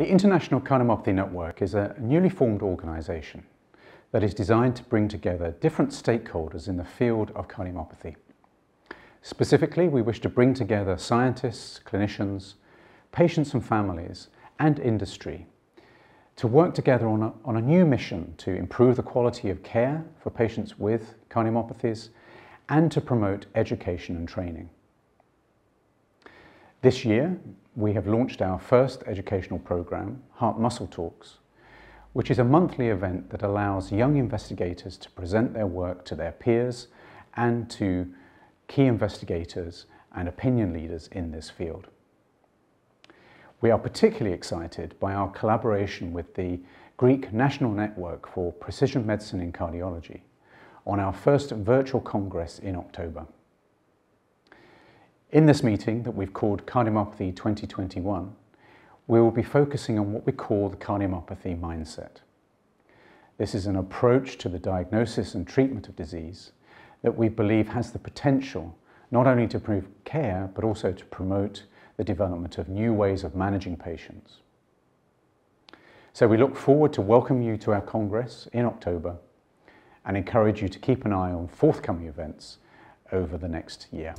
The International Cardiomyopathy Network is a newly formed organisation that is designed to bring together different stakeholders in the field of cardiomyopathy. Specifically, we wish to bring together scientists, clinicians, patients and families, and industry to work together on a, on a new mission to improve the quality of care for patients with cardiomyopathies and to promote education and training. This year, we have launched our first educational program, Heart Muscle Talks, which is a monthly event that allows young investigators to present their work to their peers and to key investigators and opinion leaders in this field. We are particularly excited by our collaboration with the Greek National Network for Precision Medicine in Cardiology on our first virtual congress in October. In this meeting that we've called Cardiomyopathy 2021, we will be focusing on what we call the cardiomyopathy mindset. This is an approach to the diagnosis and treatment of disease that we believe has the potential not only to improve care, but also to promote the development of new ways of managing patients. So we look forward to welcoming you to our Congress in October and encourage you to keep an eye on forthcoming events over the next year.